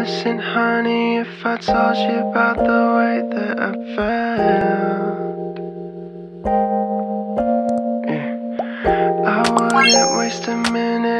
listen, honey, if I told you about the way that I felt? Yeah. I wouldn't waste a minute.